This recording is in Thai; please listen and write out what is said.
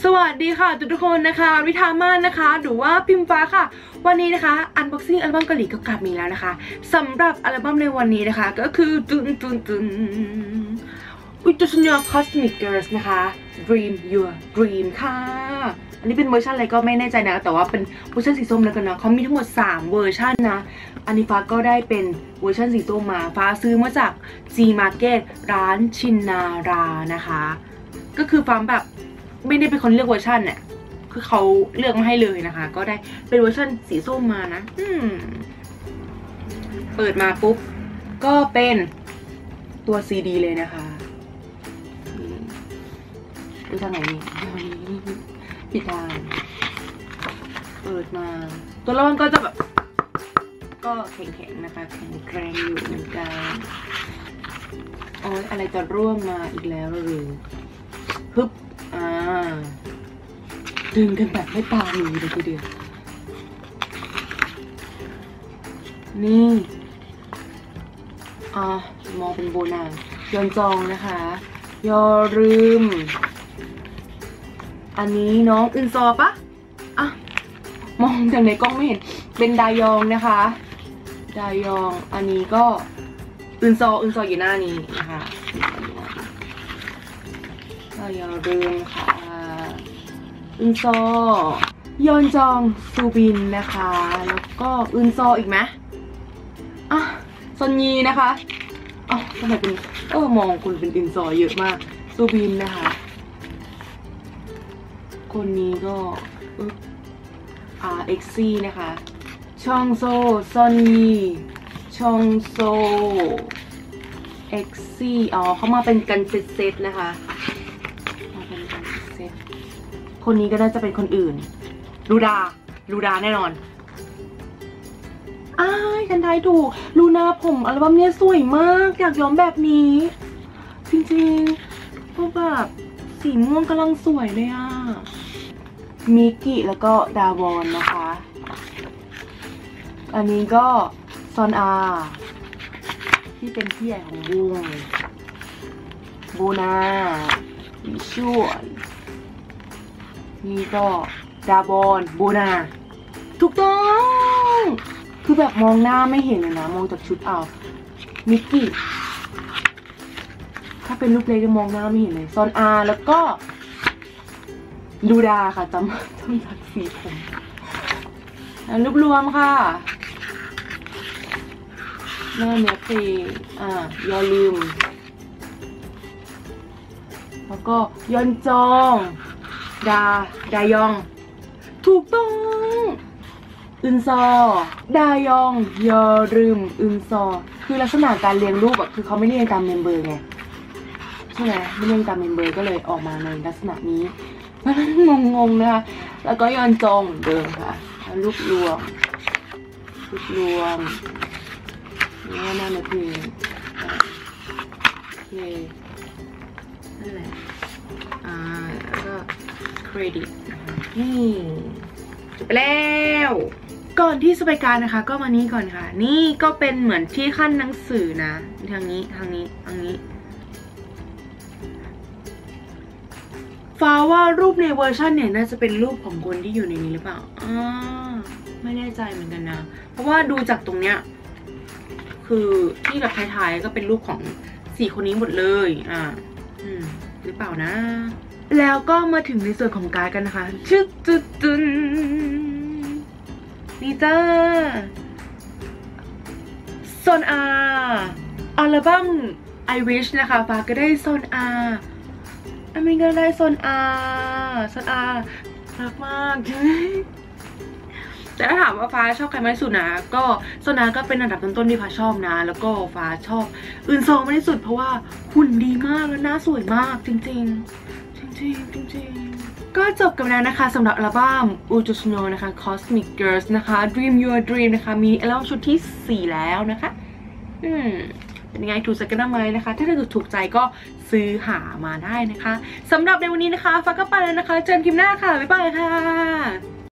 สวัสดีค่ะทุกคนนะคะ Rhytamat นะคะหรือว่าพิมฟ้าค่ะ วันนี้นะคะ unboxing อัลบั้มเกาหลีก็กลับมีแล้วนะคะสำหรับอัลบั้มในวันนี้นะคะ ก็คือตุนตุนตุนอูจูโซนยอ Cosmic Girls นะคะ Dream Your Dream ค่ะ อันนี้เป็นเวอร์ชันอะไรก็ไม่แน่ใจนะ แต่ว่าเป็นเวอร์ชันสีส้มแล้วกันนะเขามีทั้งหมด 3 เวอร์ชันนะ อันนี้ฟ้าก็ได้เป็นเวอร์ชันสีส้มมา ฟ้าซื้อมาจาก G Market ร้านชินนารานะคะ ก็คือฟ้าแบบ ไม่ได้เป็นคนเลือกเวอร์ชันเนี่ยคือเขาเลือกมาให้เลยนะคะ ก็ได้เป็นเวอร์ชันสีส้มมานะอืมเปิดมาปุ๊บ ก็เป็นตัวซีดีเลยนะคะดูทางไหนนี่ผิดทางเปิดมา ตัวละมันก็จะแบบ ก็แข็งๆนะคะ แข็งแกร่งอยู่เหมือนกันโอ้ยอะไรจะร่วงมาอีกแล้วหรือฮึบ อ่าดึงกันแบบไม่ตาหนีเลยทีเดียว นี่อ่ามองเป็นโบนางยอนจองนะคะ ยอลืม อันนี้น้องอึนซอปะอะ มองจากในกล้องไม่เห็น เป็นดายองนะคะ ดายอง อันนี้ก็อึนซออึนซออยู่หน้านี้นะคะ ก็อย่าลืมค่ะอึนซอยอนจองซูบินนะคะ แล้วก็อึนซออีกไหมอะซอนยีนะคะอ๋อทำไมเป็นเออมองคุณเป็นอึนซอเยอะมากซูบินนะคะ คนนี้ก็อึ๊บอ่าเอ็กซี่นะคะชองโซซอนยีชองโซเอ็กซี่อ๋อเขามาเป็นกันเซตๆนะคะ คนนี้ก็น่าจะเป็นคนอื่น ลูดา ลูดาแน่นอน อ้ายฉันทายถูก ลูนาผมอัลบั้มเนี้ยสวยมาก อยากย้อมแบบนี้ จริงๆเพราะแบบสีม่วงกำลังสวยเลยอะ มิกิแล้วก็ดาวอนนะคะ อันนี้ก็ซอนอาที่เป็นพี่ใหญ่ของวงโบนาวิชวล นี่ก็ดาบอนโบนา ถูกต้อง คือแบบมองหน้าไม่เห็นเลยนะ มองจากชุดเอา มิกกี้ ถ้าเป็นรูปเล็กจะมองหน้าไม่เห็นเลย ซอนอา แล้วก็ดูดาค่ะจำจำจากสีผมแล้วรูปรวมค่ะหน้าเนื้อเพลงอ่ายอลืม แล้วก็ยอนจอง ดา ดายอง ถูกต้อง อึนซอ ดายอง ยอรึมอึนซอ คือลักษณะการเรียงรูปแบบคือเขาไม่เรียงตาม member ไง ใช่ไหมไม่เรียงตาม member ก็เลยออกมาในลักษณะนี้งงๆนะคะ แล้วก็ยอนจองเดิมค่ะรูปรวมรูปรวมนี่ว่าน่านาทีอ่โอเคนั่นแหละ เครดิตนี่จบไปแล้วก่อนที่จะไปการนะคะ ก็มานี้ก่อนค่ะ นี่ก็เป็นเหมือนที่ขั้นหนังสือนะ ทางนี้ทางนี้ทางนี้ฟ้าว่ารูปในเวอร์ชันเนี่ยน่าจะเป็นรูปของคนที่อยู่ในนี้หรือเปล่าอ่าไม่แน่ใจเหมือนกันนะ เพราะว่าดูจากตรงเนี้ยคือที่แบบท้ายๆก็เป็นรูปของสี่คนนี้หมดเลย อ่า อืม หรือเปล่านะ แล้วก็มาถึงในส่วนของการ์ดกันนะคะชึดจุดจุนนี่จ้าโซนอาอัลบั้ม I Wish นะคะฟ้าก็ได้โซนอาอเมริกาได้โซนอาโซนอารักมากแต่ถ้าถามว่าฟ้าชอบใครมากที่สุดนะก็โซนาก็เป็นอันดับต้นๆที่ฟ้าชอบนะ แล้วก็ฟ้าชอบอื่นซองมากที่สุดเพราะว่าหุ่นดีมากและหน้าสวยมากจริง ๆ จริงจริงก็จบกันแล้วนะคะสำหรับอัลบั้ม u j u s n o นะคะ Cosmic Girls นะคะ Dream Your Dream นะคะ มีอัลบั้มชุดที่ 4 แล้วนะคะ อืมเป็นยังไงถูกใจกันไหมนะคะ ถ้าเกิดถูกใจก็ซื้อหามาได้นะคะสำหรับในวันนี้นะคะฟ้าก็ไปแล้วนะคะ เจอกันคลิปหน้าค่ะ บ๊ายบายค่ะ